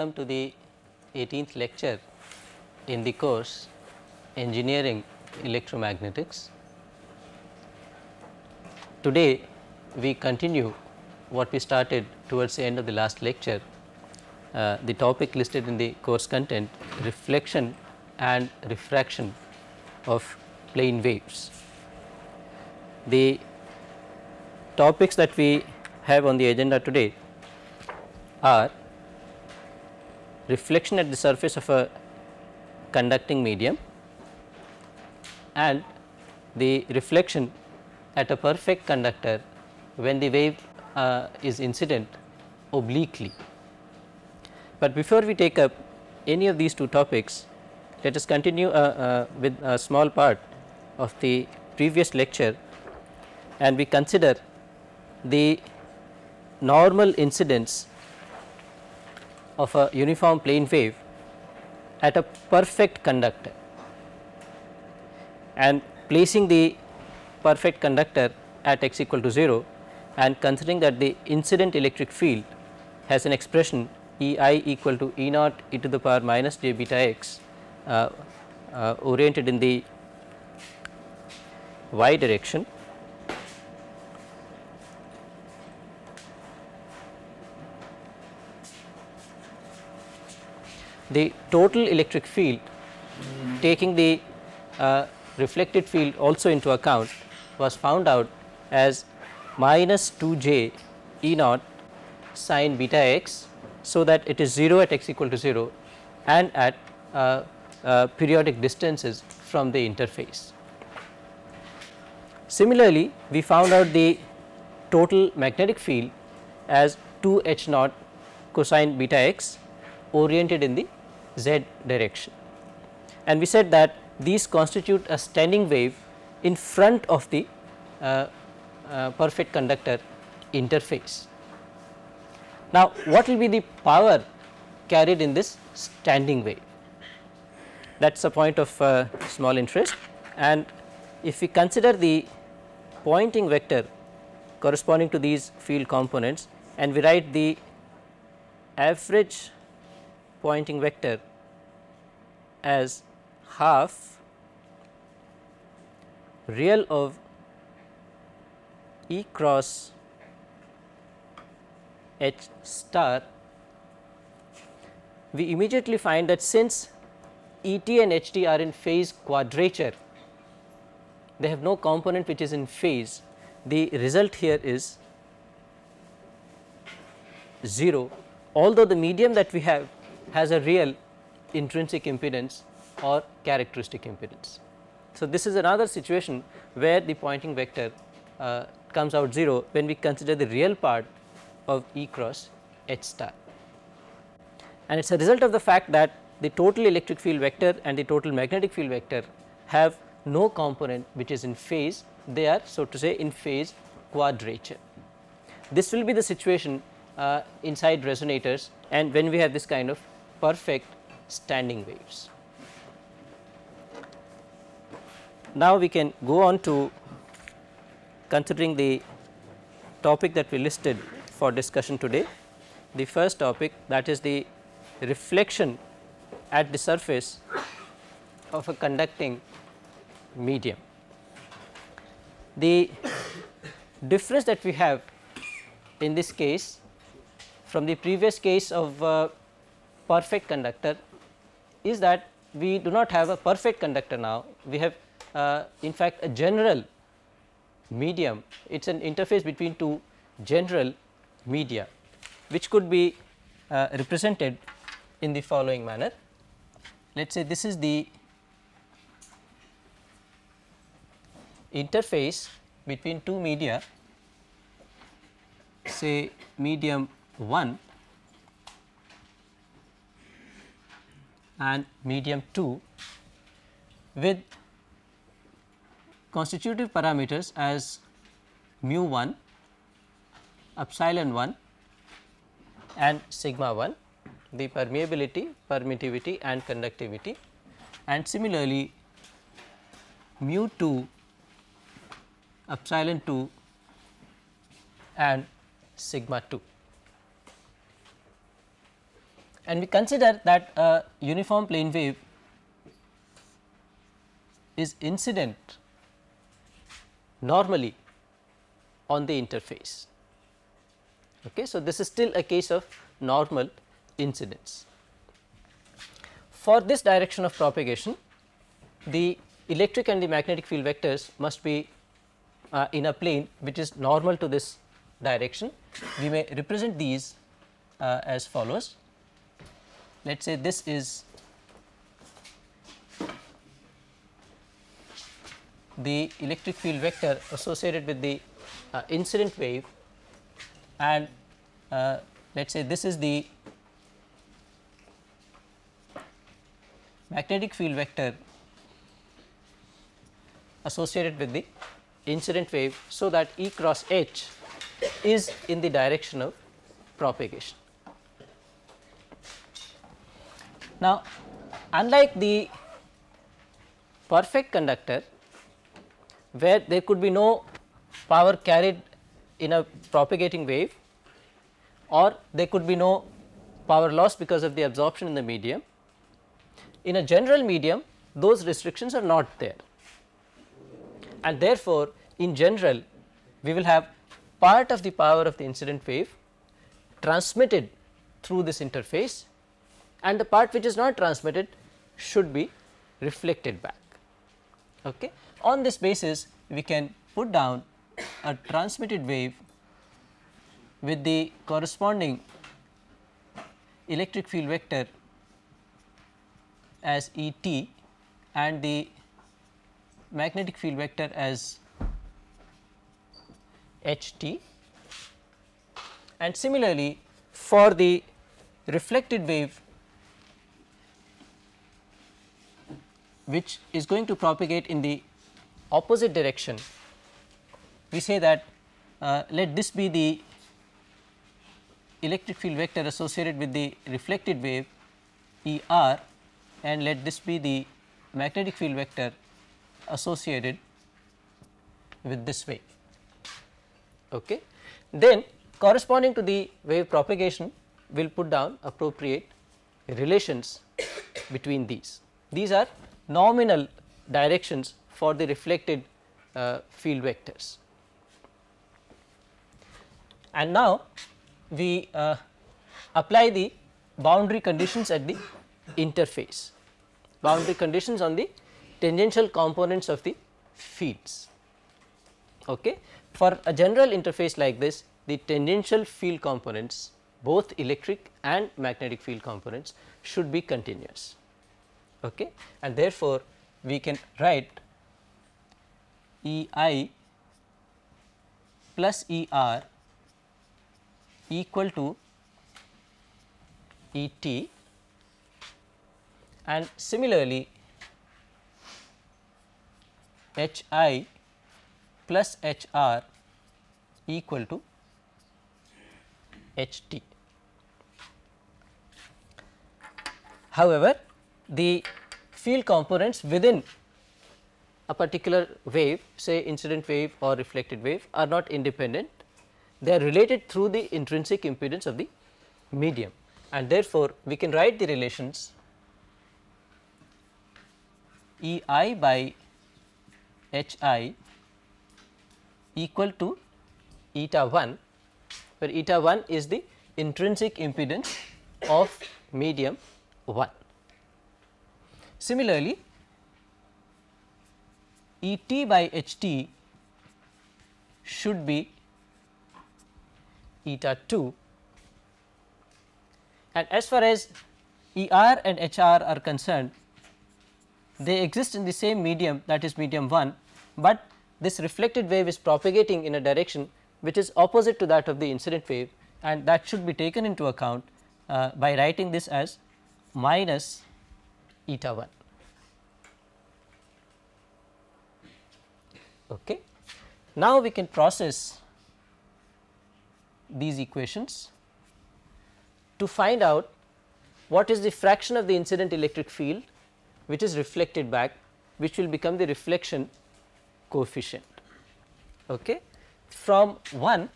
welcome to the 18th lecture in the course Engineering Electromagnetics. Today we continue what we started towards the end of the last lecture, uh, the topic listed in the course content reflection and refraction of plane waves. The topics that we have on the agenda today are reflection at the surface of a conducting medium and the reflection at a perfect conductor when the wave uh, is incident obliquely. But before we take up any of these two topics, let us continue uh, uh, with a small part of the previous lecture and we consider the normal incidence of a uniform plane wave at a perfect conductor. And placing the perfect conductor at x equal to 0 and considering that the incident electric field has an expression E i equal to E naught e to the power minus j beta x uh, uh, oriented in the y direction the total electric field taking the uh, reflected field also into account was found out as minus 2 j E naught sin beta x. So, that it is 0 at x equal to 0 and at uh, uh, periodic distances from the interface. Similarly, we found out the total magnetic field as 2 h naught cosine beta x oriented in the z direction. And we said that these constitute a standing wave in front of the uh, uh, perfect conductor interface. Now, what will be the power carried in this standing wave? That is a point of uh, small interest and if we consider the Poynting vector corresponding to these field components and we write the average Poynting vector as half real of E cross H star, we immediately find that since E t and H t are in phase quadrature, they have no component which is in phase, the result here is 0 although the medium that we have has a real intrinsic impedance or characteristic impedance. So, this is another situation where the Poynting vector uh, comes out 0 when we consider the real part of E cross H star. And it is a result of the fact that the total electric field vector and the total magnetic field vector have no component which is in phase, they are so to say in phase quadrature. This will be the situation uh, inside resonators and when we have this kind of perfect standing waves. Now, we can go on to considering the topic that we listed for discussion today. The first topic that is the reflection at the surface of a conducting medium. The difference that we have in this case from the previous case of uh, perfect conductor is that we do not have a perfect conductor now, we have uh, in fact a general medium, it is an interface between two general media which could be uh, represented in the following manner. Let us say this is the interface between two media say medium 1 and medium 2 with constitutive parameters as mu 1, epsilon 1 and sigma 1 the permeability, permittivity and conductivity and similarly mu 2, epsilon 2 and sigma 2. And we consider that a uniform plane wave is incident normally on the interface. Okay. So, this is still a case of normal incidence. For this direction of propagation, the electric and the magnetic field vectors must be uh, in a plane which is normal to this direction. We may represent these uh, as follows. Let us say this is the electric field vector associated with the uh, incident wave and uh, let us say this is the magnetic field vector associated with the incident wave. So, that E cross H is in the direction of propagation. Now, unlike the perfect conductor where there could be no power carried in a propagating wave or there could be no power loss because of the absorption in the medium. In a general medium those restrictions are not there and therefore, in general we will have part of the power of the incident wave transmitted through this interface and the part which is not transmitted should be reflected back. Okay. On this basis we can put down a transmitted wave with the corresponding electric field vector as E t and the magnetic field vector as H t and similarly for the reflected wave which is going to propagate in the opposite direction we say that uh, let this be the electric field vector associated with the reflected wave E r and let this be the magnetic field vector associated with this wave. Okay. Then corresponding to the wave propagation we will put down appropriate relations between these. These are nominal directions for the reflected uh, field vectors. And now we uh, apply the boundary conditions at the interface, boundary conditions on the tangential components of the fields. Okay. For a general interface like this, the tangential field components both electric and magnetic field components should be continuous. Okay. And therefore, we can write E i plus E r equal to E t and similarly H i plus H r equal to H t. However, the field components within a particular wave say incident wave or reflected wave are not independent they are related through the intrinsic impedance of the medium and therefore, we can write the relations E i by H i equal to eta 1 where eta 1 is the intrinsic impedance of medium 1. Similarly, E t by H t should be eta 2 and as far as E r and H r are concerned they exist in the same medium that is medium 1, but this reflected wave is propagating in a direction which is opposite to that of the incident wave and that should be taken into account uh, by writing this as minus eta 1. Okay. Now, we can process these equations to find out what is the fraction of the incident electric field which is reflected back which will become the reflection coefficient. Okay. From 1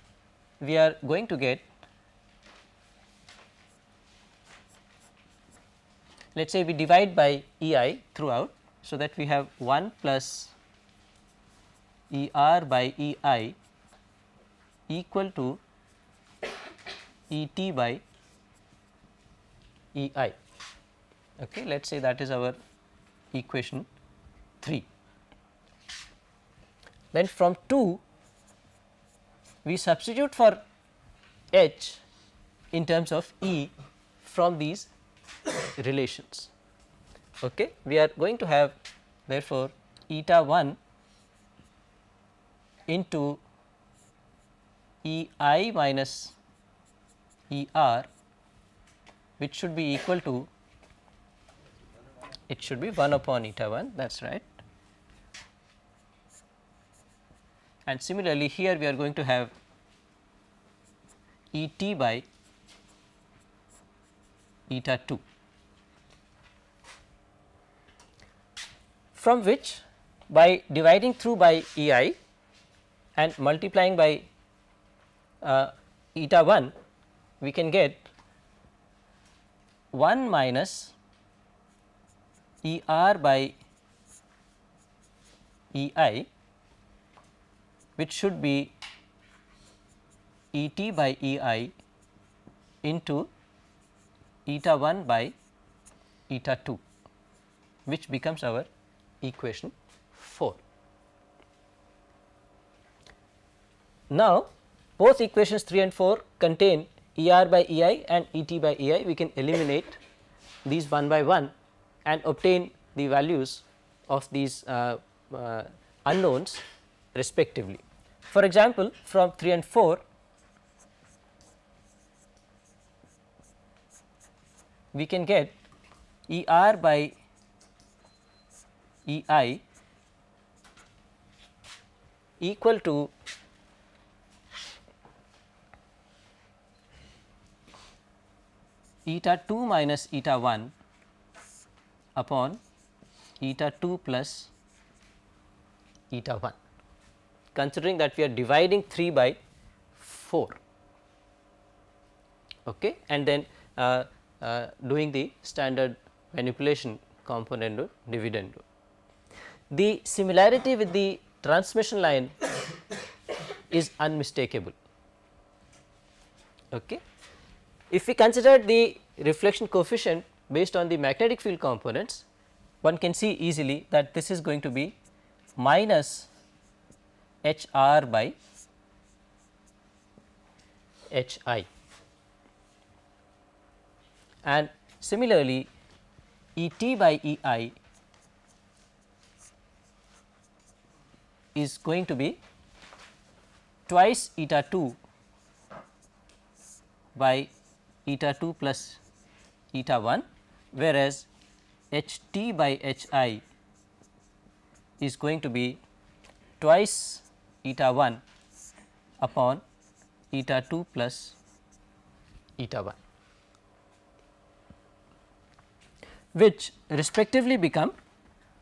we are going to get let us say we divide by E i throughout. So, that we have 1 plus E r by E i equal to E t by E i. Okay. Let us say that is our equation 3. Then from 2 we substitute for h in terms of E from these relations. Okay. We are going to have therefore, eta 1 into E i minus E r which should be equal to it should be 1 upon eta 1 that is right. And similarly, here we are going to have E t by eta 2 from which by dividing through by E i and multiplying by uh, eta 1 we can get 1 minus E r by E i which should be E t by E i into eta 1 by eta 2 which becomes our equation 4. Now, both equations 3 and 4 contain E r by E i and E t by E i we can eliminate these one by one and obtain the values of these uh, uh, unknowns respectively. For example, from 3 and 4 we can get E r by E i equal to eta 2 minus eta 1 upon eta 2 plus eta 1 considering that we are dividing 3 by 4 okay, and then uh, Uh, doing the standard manipulation componendo dividendo. The similarity with the transmission line is unmistakable. Okay. If we consider the reflection coefficient based on the magnetic field components, one can see easily that this is going to be minus H r by H i and similarly E t by E i is going to be twice eta 2 by eta 2 plus eta 1 whereas H t by H i is going to be twice eta 1 upon eta 2 plus eta 1 which respectively become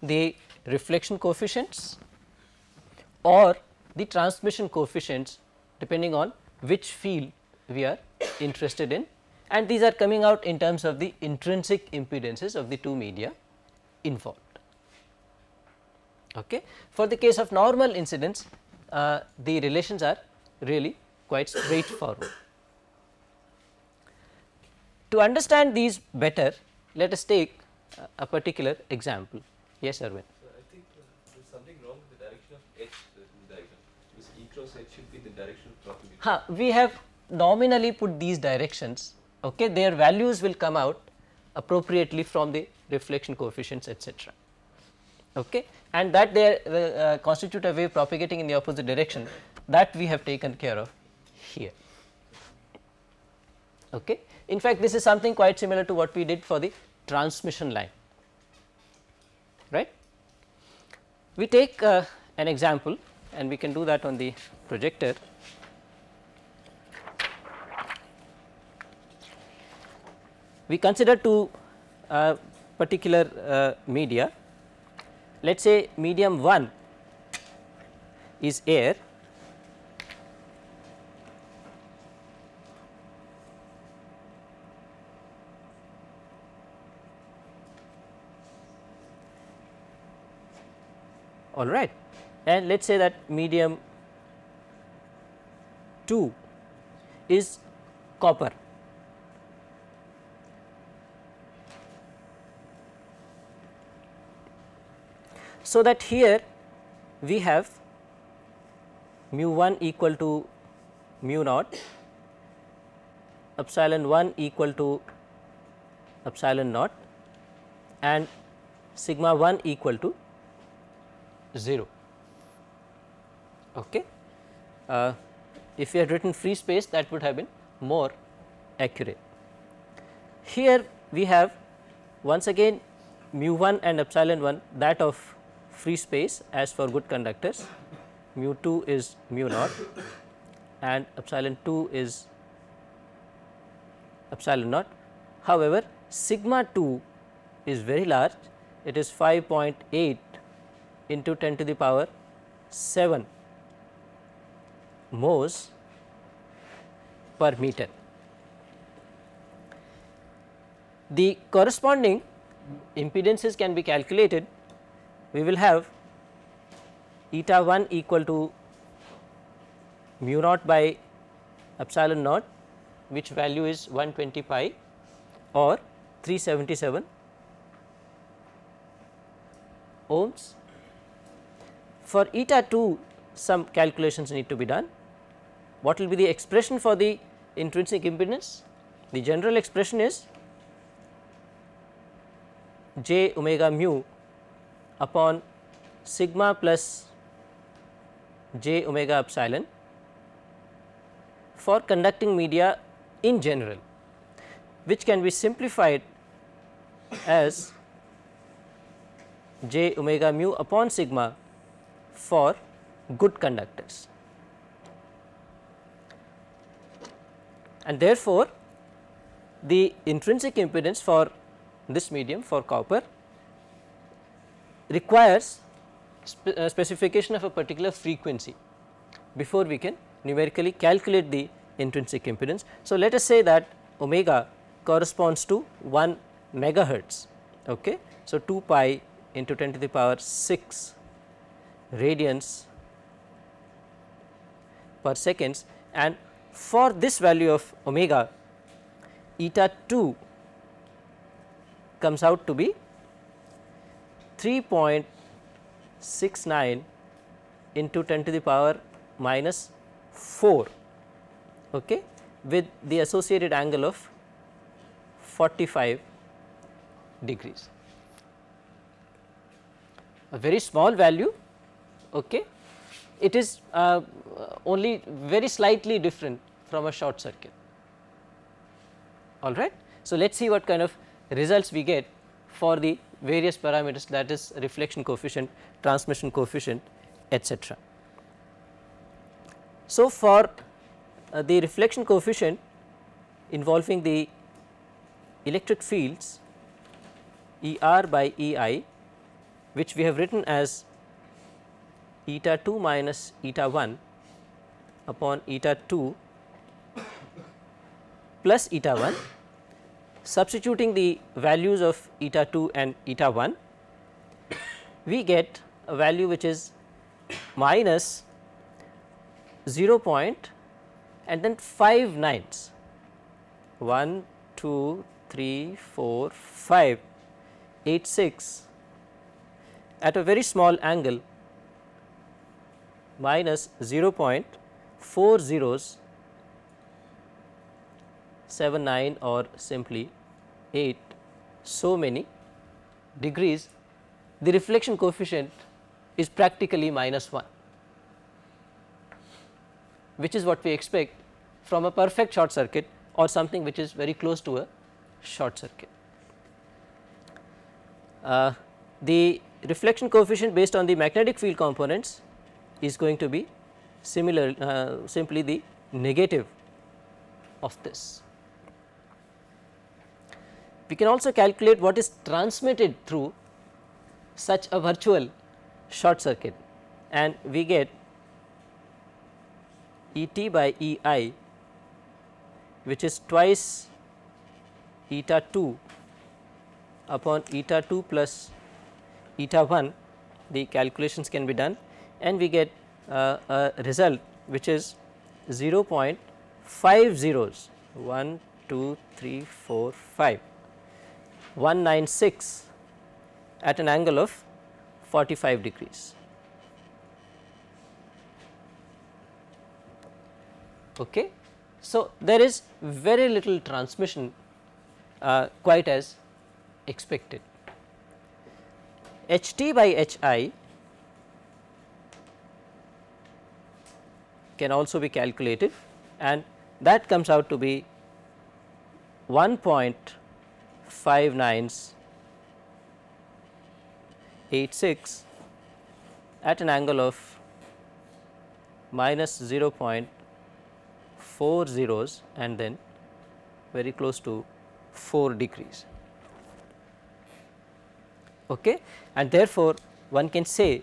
the reflection coefficients or the transmission coefficients depending on which field we are interested in and these are coming out in terms of the intrinsic impedances of the two media involved. Okay. For the case of normal incidence, uh, the relations are really quite straightforward. To understand these better, let us take a particular example. Yes, Arvind. So I think uh, there is something wrong with the direction of H the diagram because E cross H should be the direction of propagation. Huh, we have nominally put these directions, okay, their values will come out appropriately from the reflection coefficients etc. Okay. And that they uh, uh, constitute a wave propagating in the opposite direction that we have taken care of here. Okay. In fact, this is something quite similar to what we did for the transmission line right. We take uh, an example and we can do that on the projector. We consider two uh, particular uh, media let us say medium 1 is air all right and let us say that medium 2 is copper. So, that here we have mu 1 equal to mu naught, epsilon 1 equal to epsilon naught and sigma 1 equal to 0. Okay. Uh, if we had written free space that would have been more accurate. Here we have once again mu 1 and epsilon 1 that of free space as for good conductors, mu 2 is mu naught and epsilon 2 is epsilon naught. However, sigma 2 is very large it is 5.8 into 10 to the power 7 mhos per meter. The corresponding impedances can be calculated. We will have eta 1 equal to mu naught by epsilon naught which value is 120 pi or 377 ohms. For eta 2 some calculations need to be done what will be the expression for the intrinsic impedance? The general expression is j omega mu upon sigma plus j omega epsilon for conducting media in general which can be simplified as j omega mu upon sigma for good conductors. and therefore, the intrinsic impedance for this medium for copper requires spe uh, specification of a particular frequency before we can numerically calculate the intrinsic impedance. So, let us say that omega corresponds to 1 megahertz. Okay. So, 2 pi into 10 to the power 6 radians per seconds and for this value of omega eta 2 comes out to be 3.69 into 10 to the power minus 4 okay, with the associated angle of 45 degrees. A very small value okay, it is uh, only very slightly different from a short circuit all right. So, let us see what kind of results we get for the various parameters that is reflection coefficient, transmission coefficient etc. So, for uh, the reflection coefficient involving the electric fields E r by E i which we have written as eta 2 minus eta 1 upon eta 2 plus eta 1 substituting the values of eta 2 and eta 1 we get a value which is minus 0 point and then 5 nines. 1 2 3 4 5 8 6 at a very small angle minus 0.4 zeros 7 9 or simply 8 so many degrees the reflection coefficient is practically minus 1 which is what we expect from a perfect short circuit or something which is very close to a short circuit. Uh, the reflection coefficient based on the magnetic field components is going to be similar uh, simply the negative of this. We can also calculate what is transmitted through such a virtual short circuit and we get E t by E i which is twice eta 2 upon eta 2 plus eta 1 the calculations can be done and we get uh, a result which is 0.5 zeros 1 2 3 4 5 196 at an angle of 45 degrees. Okay. So, there is very little transmission uh, quite as expected. H t by H i can also be calculated and that comes out to be 1.5986 at an angle of minus 0.4 zeros and then very close to 4 degrees. Okay. And therefore, one can say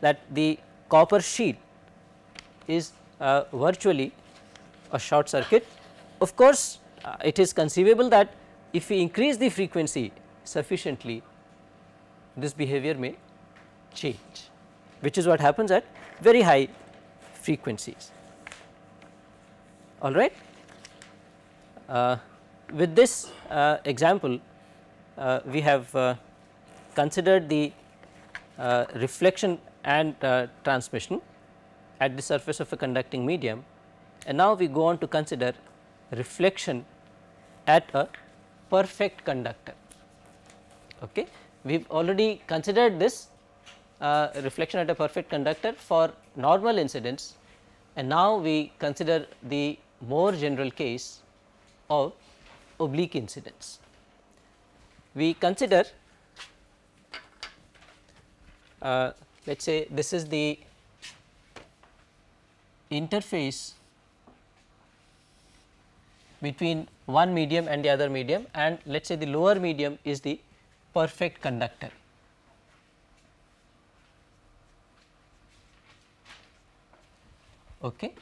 that the copper sheet is uh, virtually a short circuit. Of course, uh, it is conceivable that if we increase the frequency sufficiently, this behavior may change, which is what happens at very high frequencies. All right. Uh, with this uh, example, uh, we have uh, considered the reflection and transmission at the surface of a conducting medium and now we go on to consider reflection at a perfect conductor. Okay. We have already considered this uh, reflection at a perfect conductor for normal incidence and now we consider the more general case of oblique incidence. We consider uh, let us say this is the interface between one medium and the other medium and let us say the lower medium is the perfect conductor. Okay.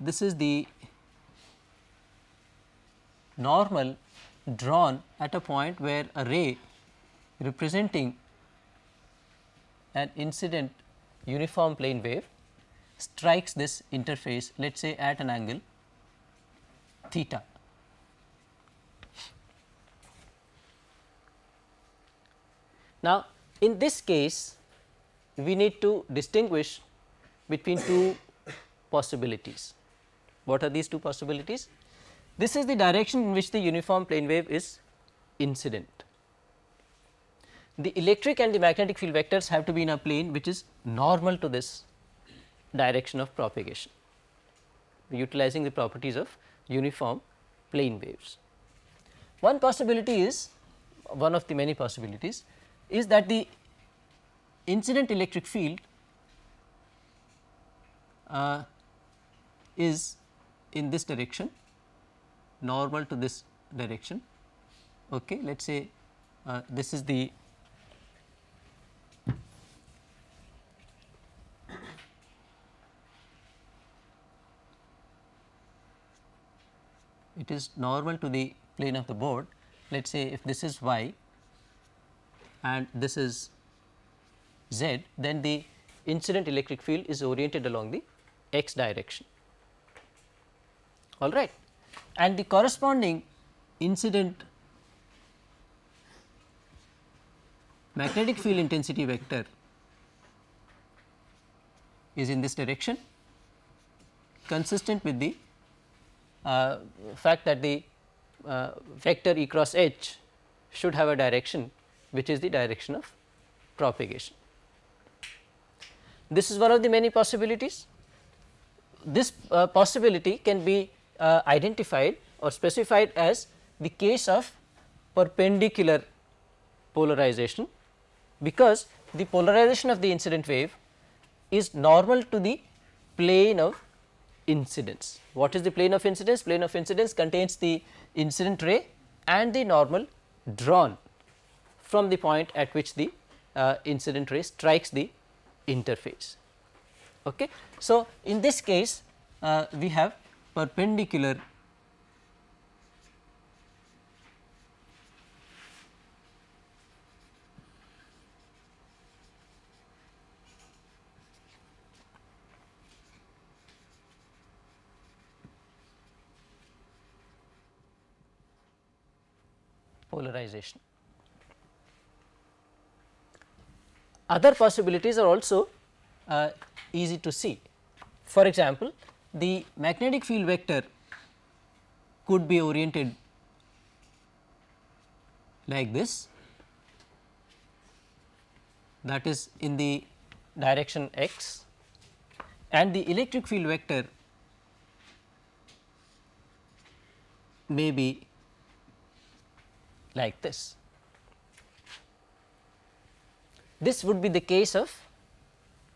This is the normal drawn at a point where a ray representing an incident uniform plane wave strikes this interface let us say at an angle theta. Now, in this case we need to distinguish between two possibilities. What are these two possibilities? This is the direction in which the uniform plane wave is incident. The electric and the magnetic field vectors have to be in a plane which is normal to this direction of propagation, utilizing the properties of uniform plane waves. One possibility is one of the many possibilities is that the incident electric field uh, is in this direction normal to this direction. Okay. Let us say uh, this is the is normal to the plane of the board. Let us say if this is y and this is z, then the incident electric field is oriented along the x direction. All right. And the corresponding incident magnetic field intensity vector is in this direction consistent with the fact that the uh, vector E cross H should have a direction which is the direction of propagation. This is one of the many possibilities. This uh, possibility can be uh, identified or specified as the case of perpendicular polarization because the polarization of the incident wave is normal to the plane of incidence. What is the plane of incidence? Plane of incidence contains the incident ray and the normal drawn from the point at which the uh, incident ray strikes the interface. Okay. So, in this case uh, we have perpendicular polarization. Other possibilities are also uh, easy to see. For example, the magnetic field vector could be oriented like this that is in the direction x and the electric field vector may be like this. This would be the case of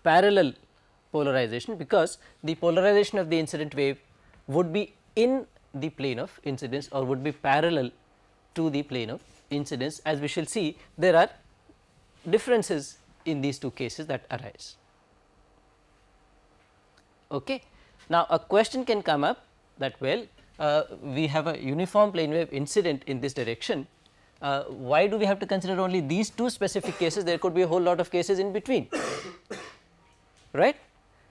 parallel polarization because the polarization of the incident wave would be in the plane of incidence or would be parallel to the plane of incidence as we shall see there are differences in these two cases that arise. Okay. Now, a question can come up that well uh, we have a uniform plane wave incident in this direction, uh, why do we have to consider only these two specific cases there could be a whole lot of cases in between right.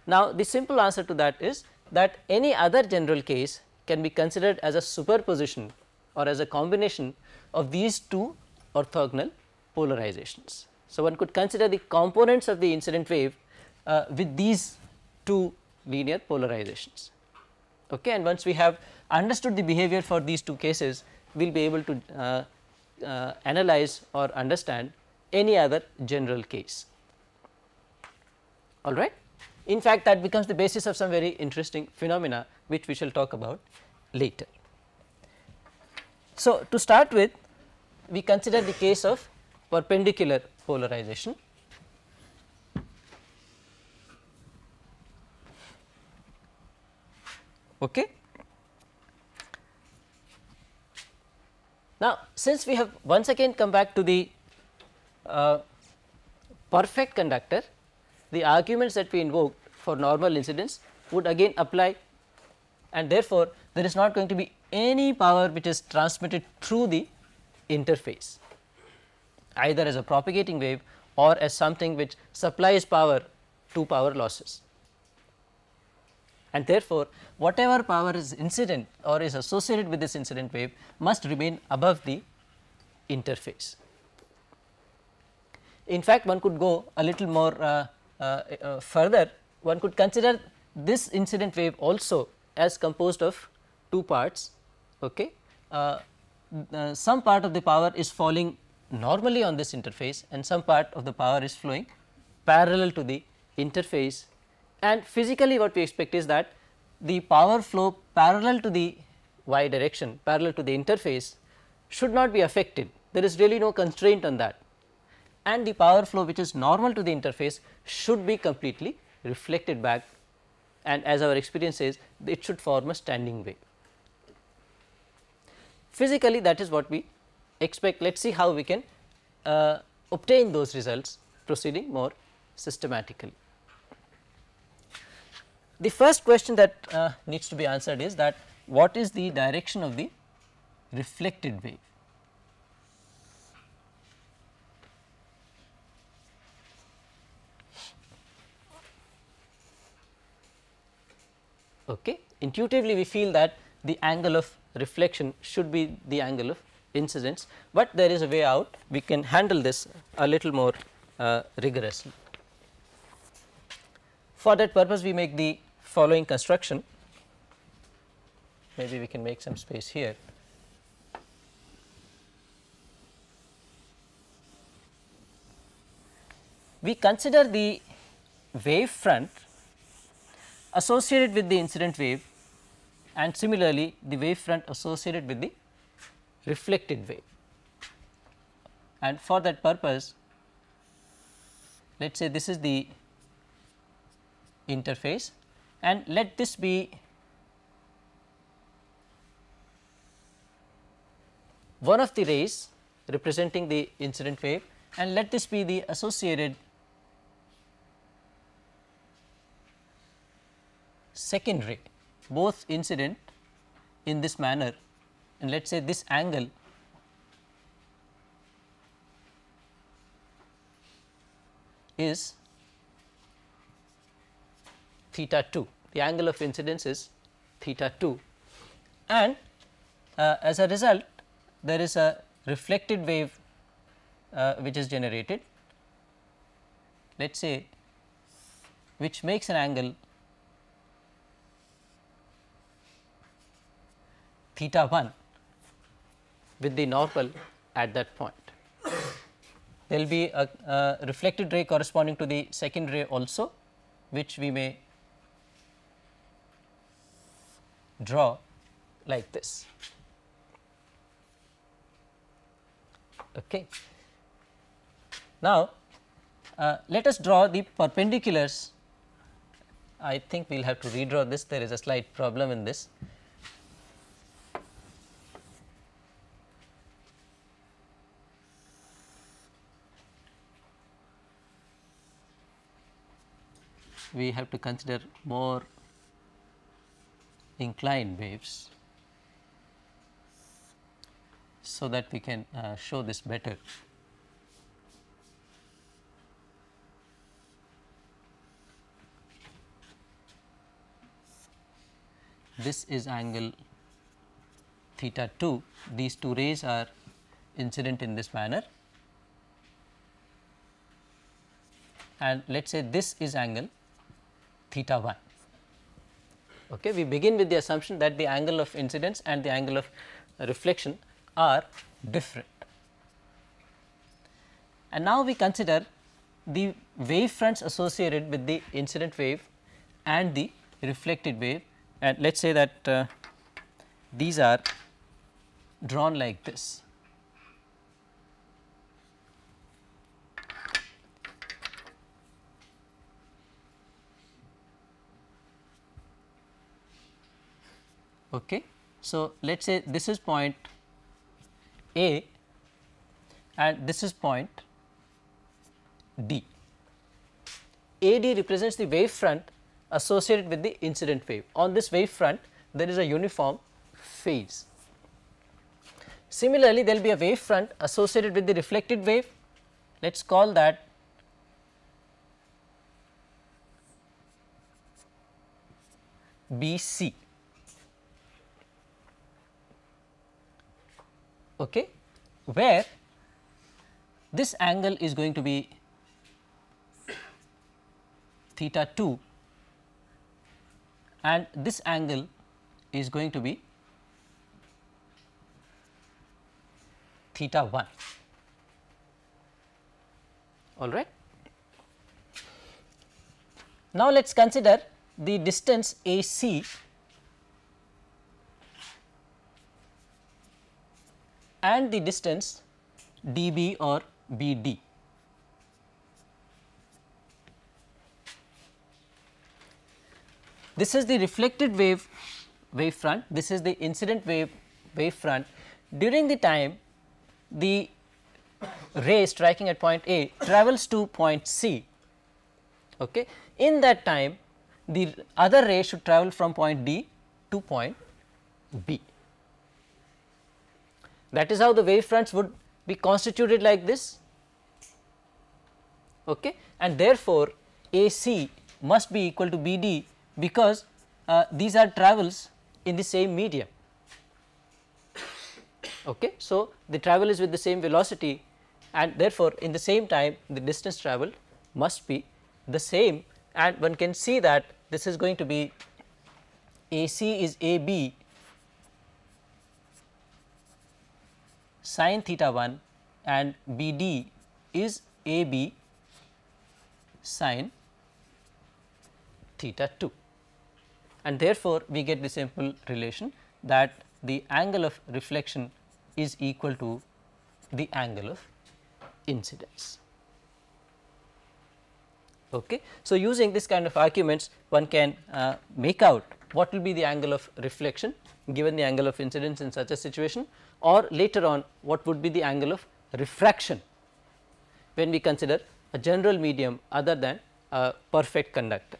Now, the simple answer to that is that any other general case can be considered as a superposition or as a combination of these two orthogonal polarizations. So, one could consider the components of the incident wave uh, with these two linear polarizations. Okay. And once we have understood the behavior for these two cases, we will be able to uh, uh, analyze or understand any other general case. All right. In fact, that becomes the basis of some very interesting phenomena which we shall talk about later. So, to start with we consider the case of perpendicular polarization. Okay. Now, since we have once again come back to the uh, perfect conductor, the arguments that we invoked for normal incidence would again apply and therefore, there is not going to be any power which is transmitted through the interface either as a propagating wave or as something which supplies power to power losses. And therefore, whatever power is incident or is associated with this incident wave must remain above the interface. In fact, one could go a little more uh, uh, uh, further, one could consider this incident wave also as composed of two parts. Okay. Uh, uh, some part of the power is falling normally on this interface and some part of the power is flowing parallel to the interface and physically what we expect is that the power flow parallel to the y direction parallel to the interface should not be affected there is really no constraint on that and the power flow which is normal to the interface should be completely reflected back and as our experience says it should form a standing wave. Physically that is what we expect let us see how we can uh, obtain those results proceeding more systematically. The first question that uh, needs to be answered is that what is the direction of the reflected wave? Okay. Intuitively we feel that the angle of reflection should be the angle of incidence, but there is a way out we can handle this a little more uh, rigorously. For that purpose we make the following construction, maybe we can make some space here. We consider the wave front associated with the incident wave and similarly the wave front associated with the reflected wave. And for that purpose, let us say this is the interface and let this be one of the rays representing the incident wave. And let this be the associated second ray both incident in this manner. And let us say this angle is theta 2 the angle of incidence is theta 2 and uh, as a result there is a reflected wave uh, which is generated. Let us say which makes an angle theta 1 with the normal at that point. There will be a, a reflected ray corresponding to the second ray also which we may draw like this. Okay. Now, uh, let us draw the perpendiculars. I think we will have to redraw this, there is a slight problem in this. We have to consider more inclined waves so that we can uh, show this better. This is angle theta 2, these two rays are incident in this manner and let us say this is angle theta 1. Okay. We begin with the assumption that the angle of incidence and the angle of reflection are different. And now we consider the wave fronts associated with the incident wave and the reflected wave and let us say that uh, these are drawn like this. Okay. So, let us say this is point A and this is point D. AD represents the wave front associated with the incident wave. On this wave front there is a uniform phase. Similarly, there will be a wave front associated with the reflected wave. Let us call that BC. Okay, where this angle is going to be theta 2 and this angle is going to be theta 1 all right. Now, let us consider the distance AC and the distance dB or BD. This is the reflected wave wave front, this is the incident wave wave front. During the time the ray striking at point A travels to point C. Okay. In that time the other ray should travel from point D to point B. That is how the wave fronts would be constituted like this okay. and therefore, AC must be equal to BD because uh, these are travels in the same medium. Okay. So, the travel is with the same velocity and therefore, in the same time the distance travelled must be the same and one can see that this is going to be AC is AB sin theta 1 and BD is AB sin theta 2 and therefore, we get the simple relation that the angle of reflection is equal to the angle of incidence. Okay. So, using this kind of arguments one can uh, make out what will be the angle of reflection given the angle of incidence in such a situation or later on what would be the angle of refraction when we consider a general medium other than a perfect conductor.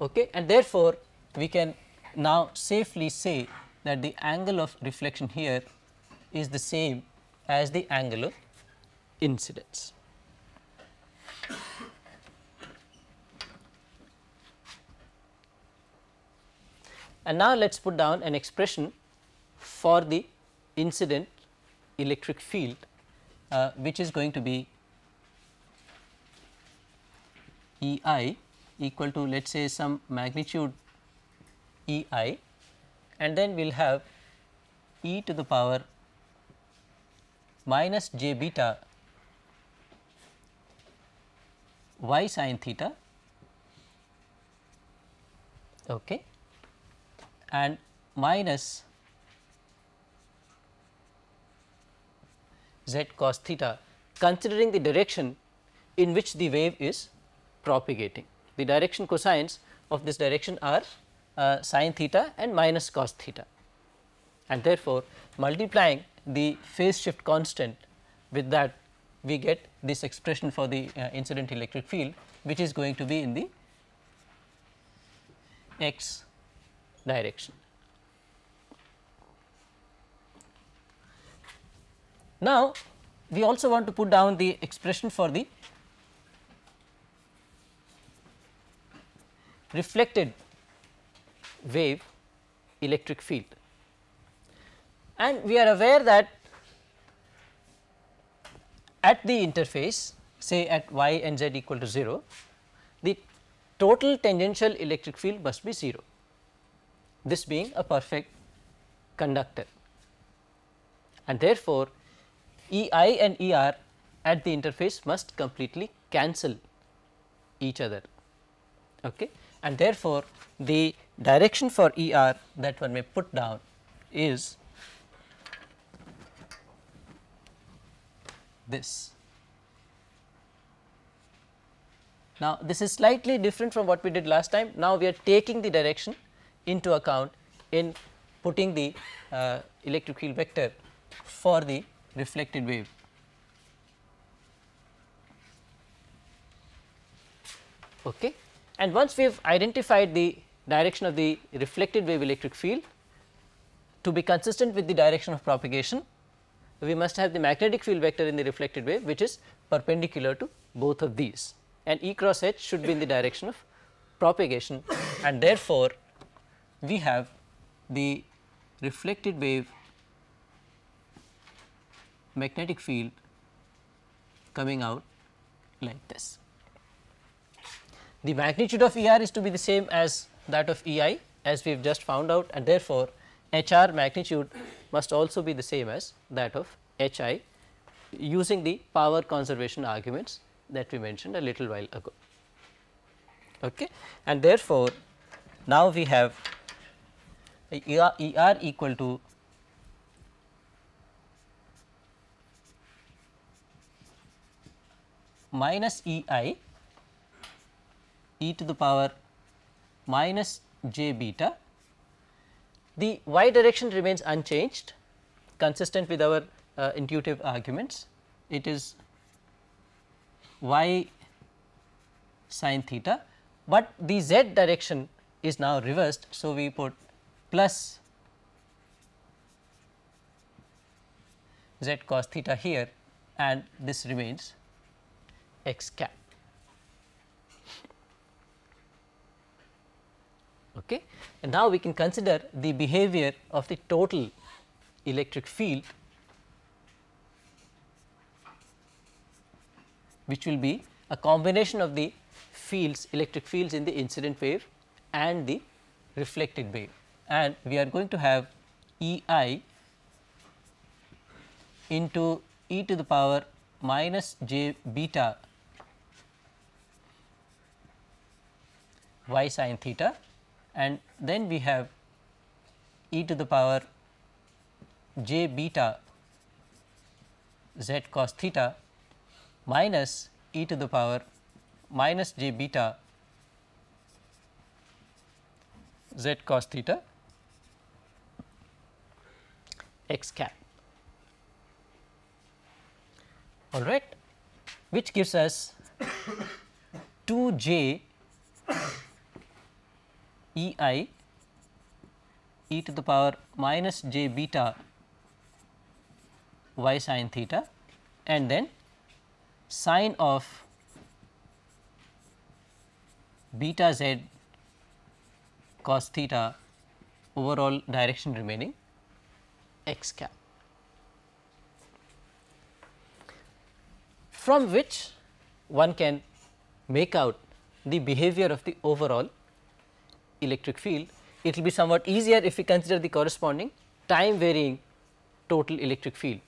Okay. And therefore, we can now safely say that the angle of reflection here is the same as the angle of incidence. And now let us put down an expression for the incident electric field uh, which is going to be E i equal to let us say some magnitude E i and then we will have e to the power minus j beta y sin theta okay, and minus z cos theta considering the direction in which the wave is propagating. The direction cosines of this direction are uh, sin theta and minus cos theta and therefore, multiplying the phase shift constant with that we get this expression for the uh, incident electric field which is going to be in the x direction. Now, we also want to put down the expression for the reflected wave electric field. And we are aware that at the interface say at y and z equal to 0 the total tangential electric field must be 0 this being a perfect conductor. And therefore E i and E r at the interface must completely cancel each other okay and therefore the direction for E r that one may put down is this. Now, this is slightly different from what we did last time. Now, we are taking the direction into account in putting the uh, electric field vector for the reflected wave. Okay. And once we have identified the direction of the reflected wave electric field to be consistent with the direction of propagation, we must have the magnetic field vector in the reflected wave which is perpendicular to both of these and E cross H should be in the direction of propagation and therefore, we have the reflected wave magnetic field coming out like this. The magnitude of E r is to be the same as that of E i as we have just found out and therefore, H r magnitude must also be the same as that of H i using the power conservation arguments that we mentioned a little while ago. Okay. And therefore, now we have E r, e r equal to minus E i e to the power minus j beta. The y direction remains unchanged consistent with our uh, intuitive arguments. It is y sin theta, but the z direction is now reversed. So, we put plus z cos theta here and this remains x cap. Okay. And now we can consider the behavior of the total electric field which will be a combination of the fields electric fields in the incident wave and the reflected wave and we are going to have E i into e to the power minus j beta y sin theta and then we have e to the power j beta z cos theta minus e to the power minus j beta z cos theta x cap. All right which gives us 2 j E i e to the power minus j beta y sine theta and then sine of beta z cos theta overall direction remaining x cap. From which one can make out the behavior of the overall electric field. It will be somewhat easier if we consider the corresponding time varying total electric field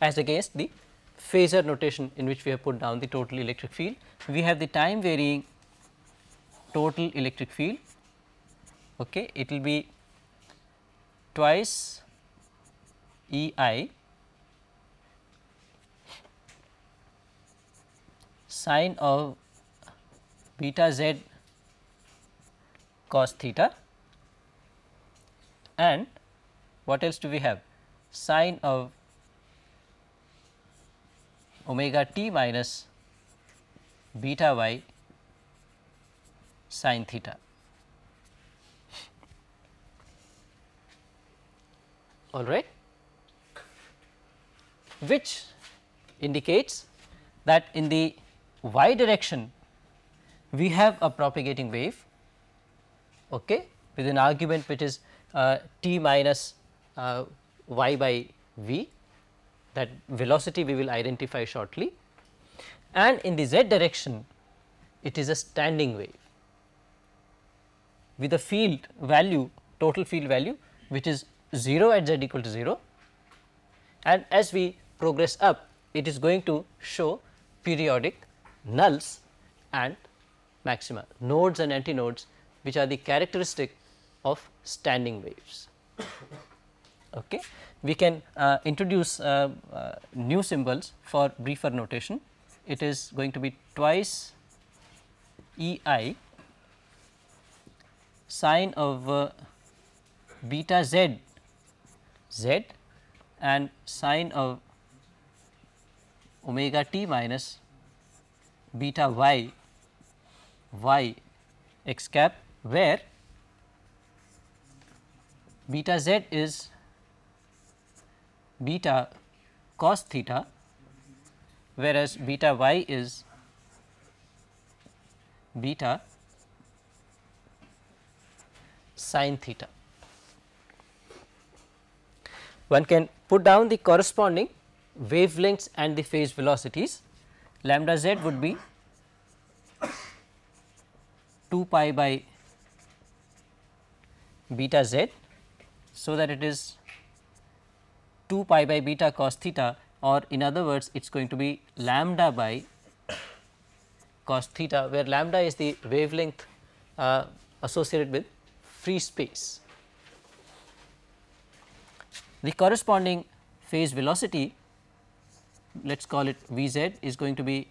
as against the phasor notation in which we have put down the total electric field. We have the time varying total electric field, okay. it will be twice E i sine of beta z cos theta. And what else do we have? Sine of omega t minus beta y sine theta. All right, which indicates that in the y direction we have a propagating wave okay, with an argument which is uh, t minus uh, y by v. That velocity we will identify shortly. And in the z direction it is a standing wave. With a field value total field value which is 0 at z equal to 0 and as we progress up it is going to show periodic nulls and maxima nodes and antinodes which are the characteristic of standing waves. Okay. We can uh, introduce uh, uh, new symbols for briefer notation. It is going to be twice E i sine of uh, beta z z and sine of omega t minus beta y y x cap where beta z is beta cos theta whereas beta y is beta sin theta. One can put down the corresponding wavelengths and the phase velocities lambda z would be 2 pi by beta z. So, that it is 2 pi by beta cos theta or in other words it is going to be lambda by cos theta where lambda is the wavelength uh, associated with free space. The corresponding phase velocity let us call it V z is going to be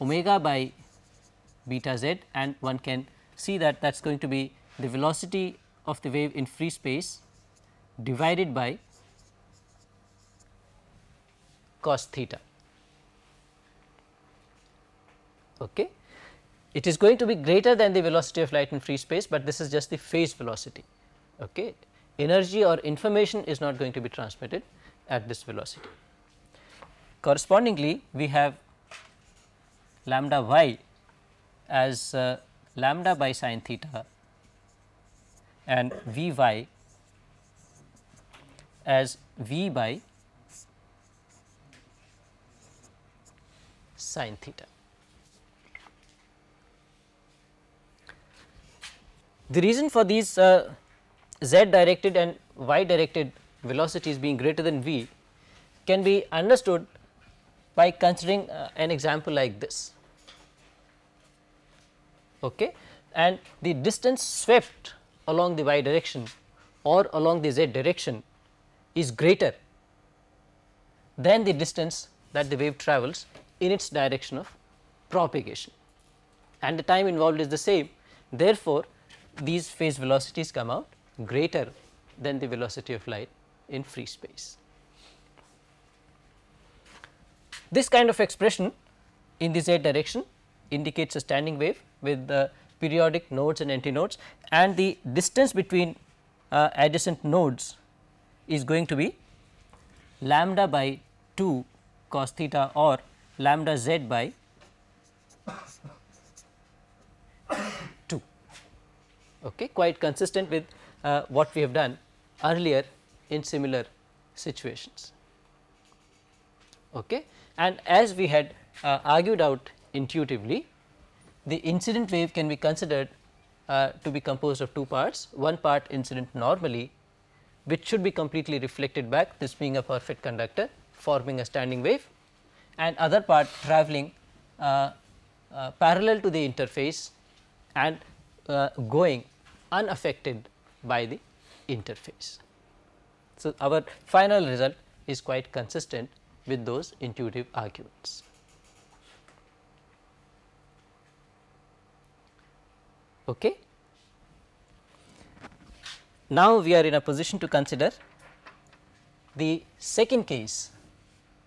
omega by beta z and one can see that that is going to be the velocity of the wave in free space divided by cos theta. Okay. It is going to be greater than the velocity of light in free space, but this is just the phase velocity. Okay. Energy or information is not going to be transmitted at this velocity. Correspondingly, we have lambda y as uh, lambda by sine theta and V y as V by sin theta. The reason for these uh, z directed and y directed velocities being greater than v can be understood by considering uh, an example like this. Okay. And the distance swept along the y direction or along the z direction is greater than the distance that the wave travels in its direction of propagation and the time involved is the same. Therefore, these phase velocities come out greater than the velocity of light in free space. This kind of expression in the z direction indicates a standing wave with the periodic nodes and antinodes and the distance between uh, adjacent nodes is going to be lambda by 2 cos theta or lambda z by 2 okay quite consistent with uh, what we have done earlier in similar situations. Okay and as we had uh, argued out intuitively, the incident wave can be considered uh, to be composed of two parts, one part incident normally which should be completely reflected back this being a perfect conductor forming a standing wave and other part travelling uh, uh, parallel to the interface and uh, going unaffected by the interface. So, our final result is quite consistent with those intuitive arguments. Okay. Now, we are in a position to consider the second case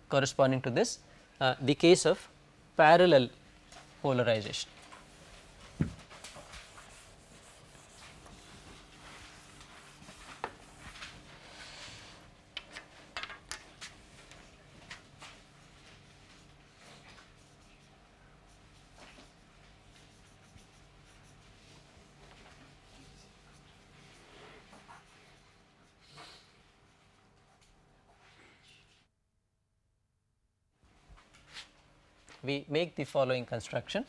corresponding to this, uh, the case of parallel polarization. We make the following construction.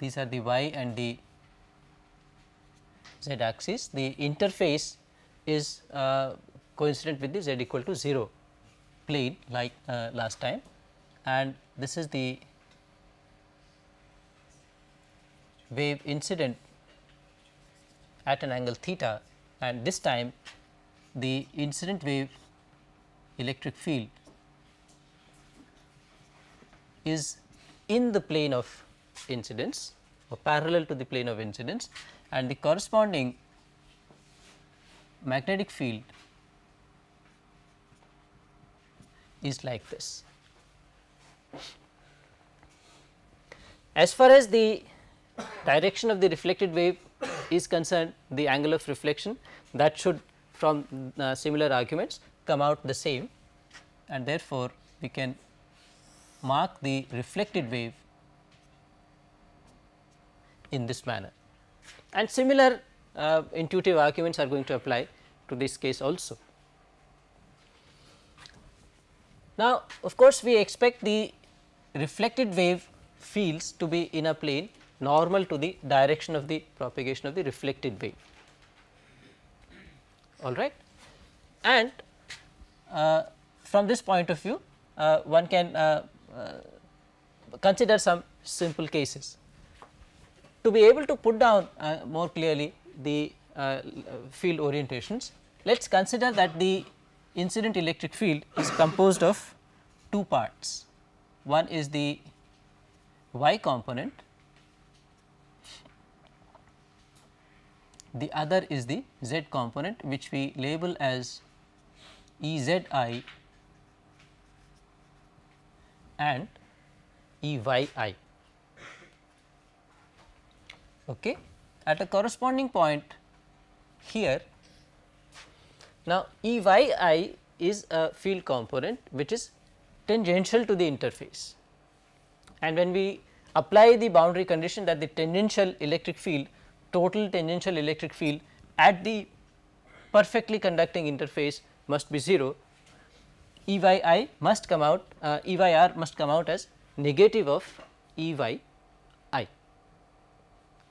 These are the y and the z axis. The interface is uh, coincident with the z equal to 0 plane like uh, last time and this is the wave incident at an angle theta and this time the incident wave electric field is in the plane of incidence or parallel to the plane of incidence and the corresponding magnetic field is like this. As far as the direction of the reflected wave is concerned the angle of reflection that should from uh, similar arguments come out the same and therefore, we can mark the reflected wave in this manner and similar uh, intuitive arguments are going to apply to this case also. Now, of course, we expect the reflected wave fields to be in a plane normal to the direction of the propagation of the reflected wave all right. And uh, from this point of view uh, one can uh, uh consider some simple cases. To be able to put down uh, more clearly the uh, field orientations, let us consider that the incident electric field is composed of two parts. One is the y component the other is the z component which we label as Ezi and Eyi. Okay. At a corresponding point here, now Eyi is a field component which is tangential to the interface and when we apply the boundary condition that the tangential electric field total tangential electric field at the perfectly conducting interface must be 0, Eyi must come out uh, Eyr must come out as negative of Eyi.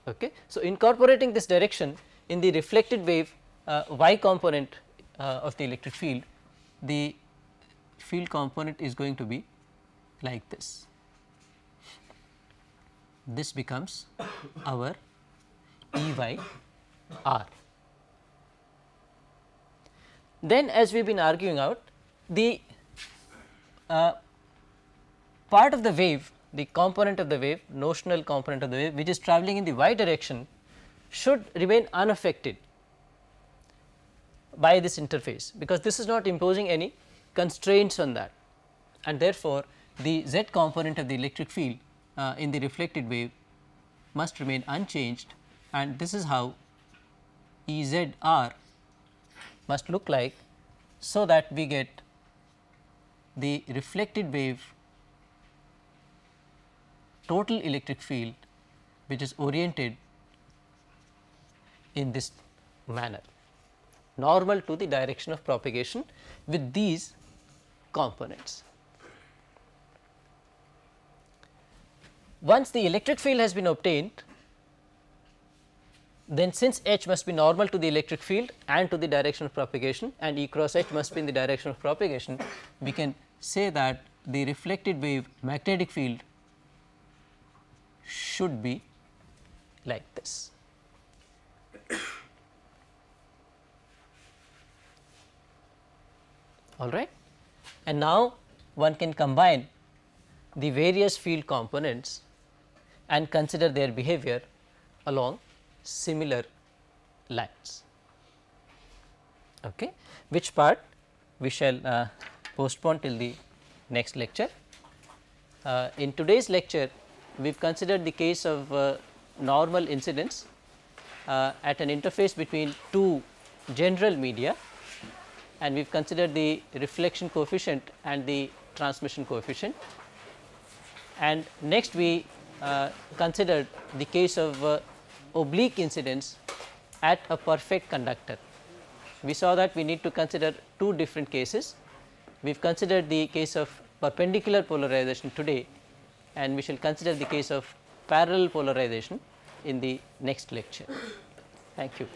Okay. So, incorporating this direction in the reflected wave uh, y component uh, of the electric field, the field component is going to be like this. This becomes our E y r. Then as we have been arguing out the uh, part of the wave the component of the wave notional component of the wave which is travelling in the y direction should remain unaffected by this interface because this is not imposing any constraints on that and therefore, the z component of the electric field uh, in the reflected wave must remain unchanged and this is how E z r must look like so that we get the reflected wave total electric field which is oriented in this manner normal to the direction of propagation with these components. Once the electric field has been obtained, then since H must be normal to the electric field and to the direction of propagation and E cross H must be in the direction of propagation, we can say that the reflected wave magnetic field should be like this. All right. And now one can combine the various field components and consider their behavior along similar lines. Okay. Which part we shall uh, postpone till the next lecture. Uh, in today's lecture, we have considered the case of uh, normal incidence uh, at an interface between two general media and we have considered the reflection coefficient and the transmission coefficient. And next we uh, considered the case of uh, oblique incidence at a perfect conductor. We saw that we need to consider two different cases. We have considered the case of perpendicular polarization today and we shall consider the case of parallel polarization in the next lecture. Thank you.